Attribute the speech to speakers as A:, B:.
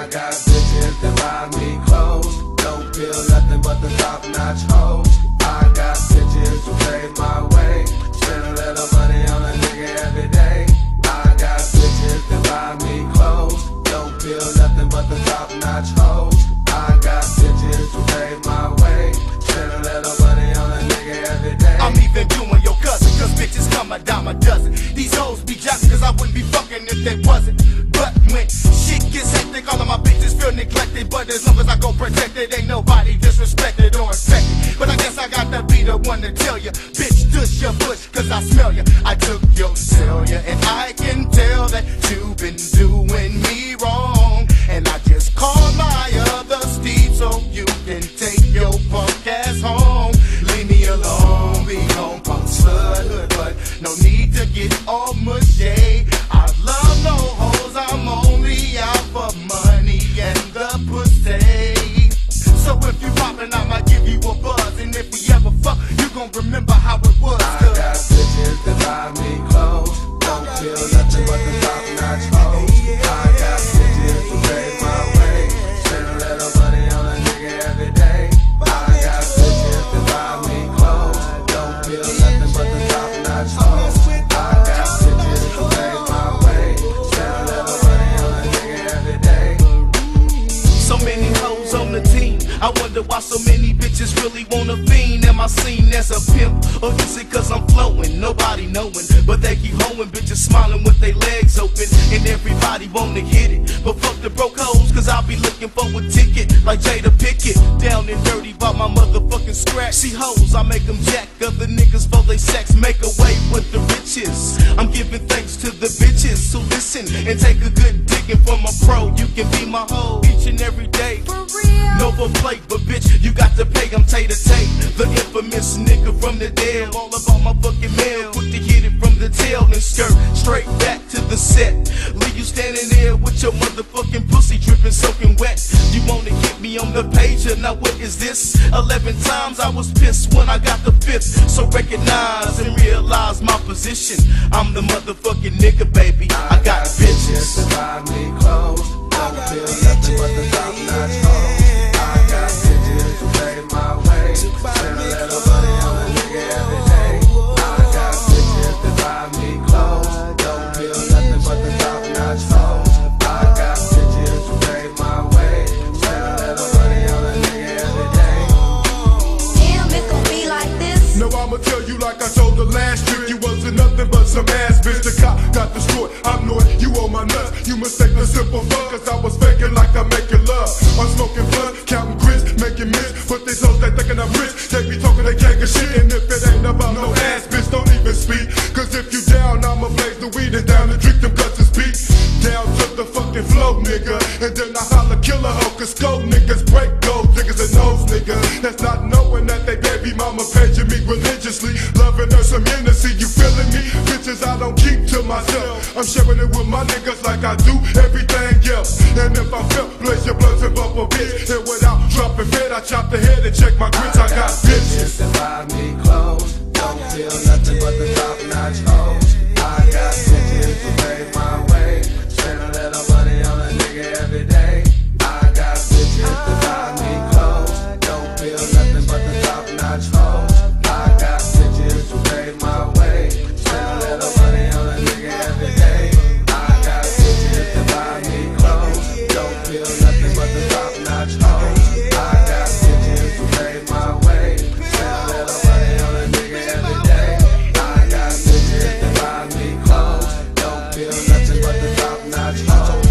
A: I got bitches that buy me clothes. Don't feel nothing but the top notch hoes. I got bitches who pay my way. Spend a little money on a nigga every day. I got bitches that buy me clothes. Don't feel nothing but the top notch hoes. I got bitches who pay my way. Spend a little money on a nigga every day.
B: I'm even viewing your cousin, bitches come a dime a dozen. These hoes be jacking, cause I wouldn't be fucking if they wasn't. But when shit neglected. But as long as I go protected, ain't nobody disrespected or infected. But I guess I got to be the one to tell you, bitch, tush your push, cause I smell you. I took your celia, and I can tell that you've been doing me wrong. Gon' remember how it was.
A: I got bitches that buy me on the
B: team. I wonder why so many bitches really wanna fiend. Am I seen as a pimp? Or is it cause I'm flowing? Nobody knowing. But they keep hoeing, bitches smiling with their legs open. And everybody wanna hit it. But fuck the broke hoes, cause I'll be looking for a ticket. Like Jada Pickett. Down and dirty by my motherfucking scratch. See hoes, I make them jack other niggas for they sex. Make away with the riches. I'm giving thanks to the bitches. So listen and take a good digging from a pro. You can be my hoe each and every day.
C: For real.
B: Nova plate, but bitch, you got to pay. I'm Tay to Tay, the infamous nigga from the deal. All about my fucking mail. Quick to hit it from the tail and skirt straight back to the set. Leave you standing there with your motherfucking pussy dripping, soaking wet. The page, and now what is this? Eleven times I was pissed when I got the fifth. So recognize and realize my position. I'm the motherfucking nigga, baby. I got bitches.
C: Like
D: I told the last trick. You wasn't nothing but some ass bitch. The cop got destroyed. I'm North, you owe my nuts. You mistake the simple fuck, cause I was faking like I'm making love. I'm smoking blood, counting I'm sharing it with my niggas like I do everything else. And if I feel, blaze your blunts and bump a bitch. And without dropping fed, I chop the head and check my grits. I got bitches.
A: but the top notch.